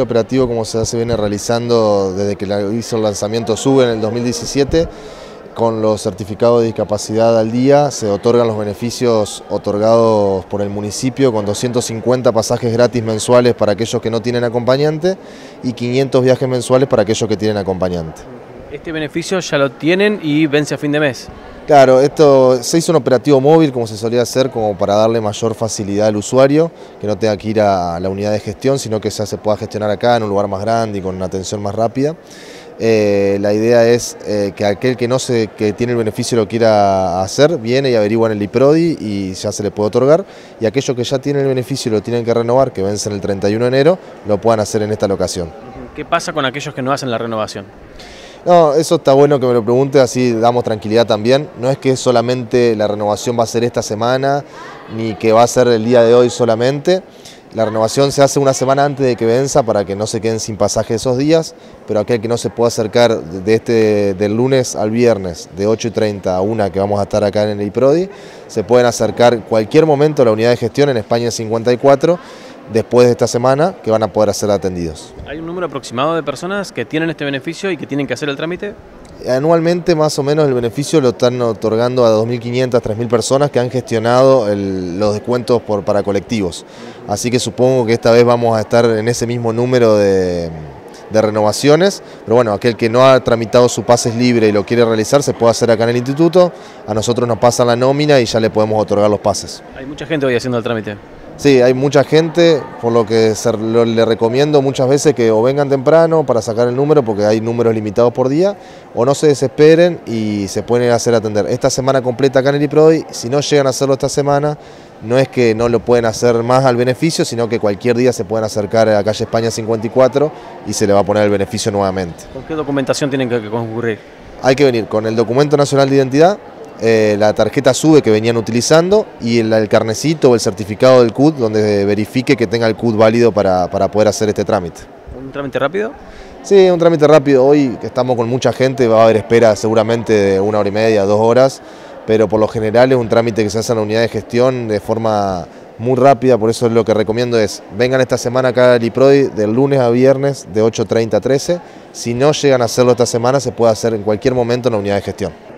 operativo como se hace viene realizando desde que hizo el lanzamiento SUBE en el 2017 con los certificados de discapacidad al día se otorgan los beneficios otorgados por el municipio con 250 pasajes gratis mensuales para aquellos que no tienen acompañante y 500 viajes mensuales para aquellos que tienen acompañante. Este beneficio ya lo tienen y vence a fin de mes. Claro, esto se hizo un operativo móvil como se solía hacer como para darle mayor facilidad al usuario, que no tenga que ir a la unidad de gestión, sino que se pueda gestionar acá en un lugar más grande y con una atención más rápida. Eh, la idea es eh, que aquel que no se, que tiene el beneficio lo quiera hacer, viene y averigua en el IPRODI y ya se le puede otorgar. Y aquellos que ya tienen el beneficio y lo tienen que renovar, que vencen el 31 de enero, lo puedan hacer en esta locación. ¿Qué pasa con aquellos que no hacen la renovación? No, eso está bueno que me lo pregunte, así damos tranquilidad también. No es que solamente la renovación va a ser esta semana, ni que va a ser el día de hoy solamente. La renovación se hace una semana antes de que venza para que no se queden sin pasaje esos días, pero aquel que no se pueda acercar de este, del lunes al viernes, de 8 y 30 a 1 que vamos a estar acá en el IPRODI, se pueden acercar cualquier momento a la unidad de gestión en España 54 después de esta semana que van a poder ser atendidos. ¿Hay un número aproximado de personas que tienen este beneficio y que tienen que hacer el trámite? Anualmente más o menos el beneficio lo están otorgando a 2.500, 3.000 personas que han gestionado los descuentos por, para colectivos. Así que supongo que esta vez vamos a estar en ese mismo número de, renovaciones, pero bueno, aquel que no ha tramitado su pases libre y lo quiere realizar se puede hacer acá en el instituto, a nosotros nos pasan la nómina y ya le podemos otorgar los pases. Hay mucha gente hoy haciendo el trámite. Sí, hay mucha gente, por lo que le recomiendo muchas veces que o vengan temprano para sacar el número, porque hay números limitados por día, o no se desesperen y se pueden hacer atender. Esta semana completa acá en el IPRODI, si no llegan a hacerlo esta semana, no es que no lo pueden hacer más al beneficio, sino que cualquier día se pueden acercar a la calle España 54 y se le va a poner el beneficio nuevamente. ¿Con qué documentación tienen que concurrir? Hay que venir con el documento nacional de identidad, eh, la tarjeta SUBE que venían utilizando y el, carnecito o el certificado del CUD donde verifique que tenga el CUD válido para, poder hacer este trámite. ¿Un trámite rápido? Sí, un trámite rápido. Hoy que estamos con mucha gente va a haber espera seguramente de una hora y media, dos horas, pero por lo general es un trámite que se hace en la unidad de gestión de forma muy rápida, por eso lo que recomiendo es, vengan esta semana acá al IPRODI del lunes a viernes de 8.30 a 13. Si no llegan a hacerlo esta semana, se puede hacer en cualquier momento en la unidad de gestión.